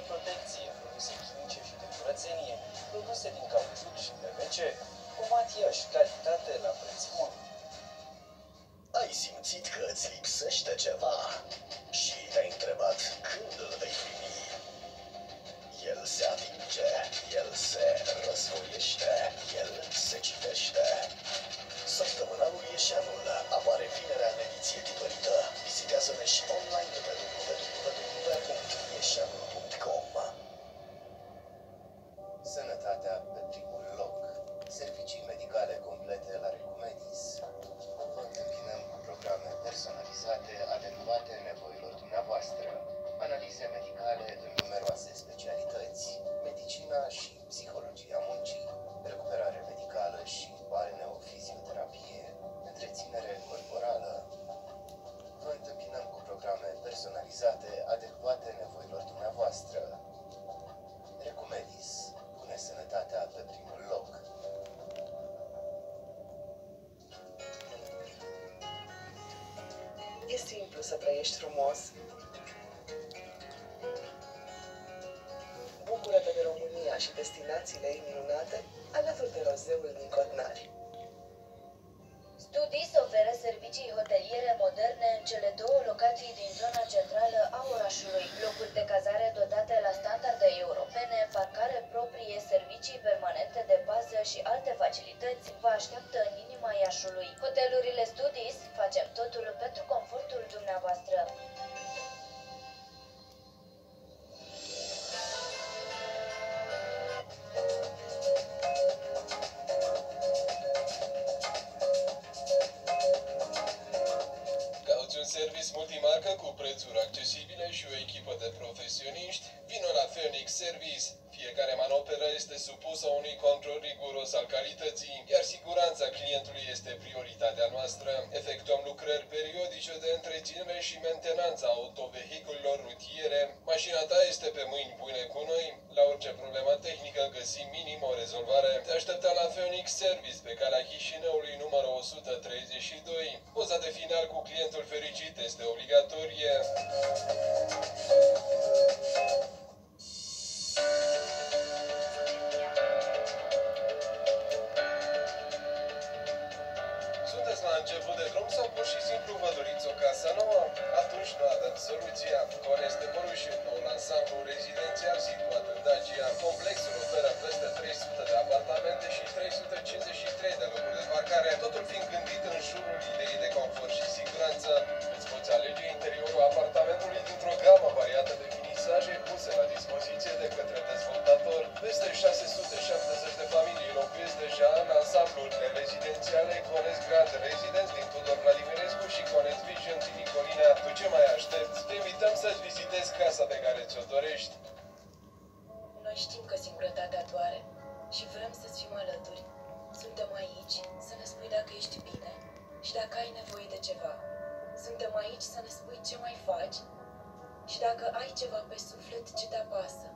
de protecție, produse chimice și de curățenie, produse din cauciuc și PVC, cu matiaș, calitate la preț bun. Ai simțit că îți lipsește ceva și te-ai întrebat când îl vei primi. El se atinge, el se răsfoiește, el se citește. E simplu să trăiești frumos. Bucură-te de România și destinațiile ei minunate alături de rozeul din Cotnari. Studis oferă servicii hoteliere moderne în cele două locații din zona centrală a orașului. Locuri de cazare dotate la standarde europene, parcare proprie, servicii permanente de bază și alte facilități vă așteaptă în inima Iașului. Hotelurile Studis facem totul pentru confortul dumneavoastră. Cauți un service multimarcă cu prețuri accesibile și o echipă de profesioniști? Vino la Phoenix Service. Fiecare manoperă este supusă unui control riguros al calității, iar siguranța clientului este prioritatea noastră. Efectuăm lucrări periodice de întreținere și mentenanță a autovehiculelor rutiere. Mașina ta este pe mâini bune cu noi. La orice problemă tehnică găsim minim o rezolvare. Te așteptăm la Phoenix Service pe calea Chișinăului numărul 132. Poza de final cu clientul fericit este obligatorie. Început de drum sau pur și simplu vă doriți o casă nouă? Atunci nu avem soluția. Cones de Bărușin, noul ansamblu rezidențial situat în Dacia. Complexul oferă peste 300 de apartamente și 353 de locuri de parcare, totul fiind gândit în jurul ideii de confort și siguranță. Îți poți alege interiorul apartamentului dintr-o gamă variată de finisaje puse la dispoziție de către dezvoltator. Peste 670 de familii locuiesc deja în ansamblurile rezidențiale Cones Grand ți-o dorești. Noi știm că singurătatea doare și vrem să-ți fim alături. Suntem aici să ne spui dacă ești bine și dacă ai nevoie de ceva. Suntem aici să ne spui ce mai faci și dacă ai ceva pe suflet ce te apasă.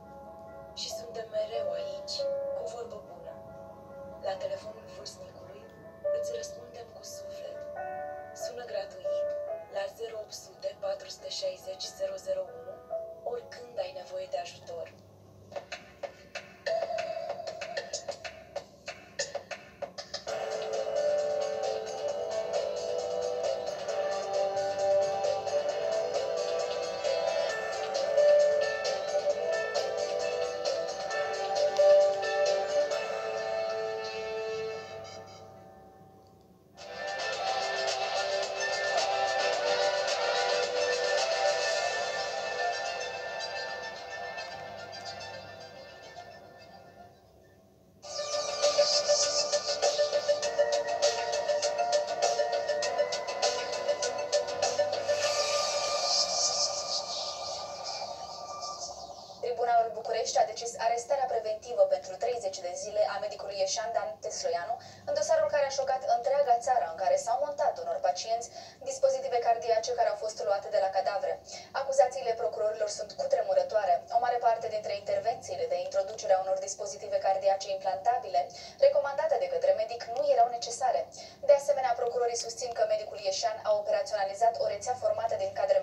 Și suntem mereu aici, cu vorbă bună. La telefonul vârstnicului îți răspundem cu suflet. Sună gratuit la 0800 460 001 oricând ai nevoie de ajutor. Tribunalul București a decis arestarea preventivă pentru 30 de zile a medicului Ieșan Dan Tesloianu în dosarul care a șocat întreaga țară în care s-au montat unor pacienți dispozitive cardiace care au fost luate de la cadavre. Acuzațiile procurorilor sunt cutremurătoare. O mare parte dintre intervențiile de introducere a unor dispozitive cardiace implantabile recomandate de către medic nu erau necesare. De asemenea, procurorii susțin că medicul Ieșan a operaționalizat o rețea formată din cadre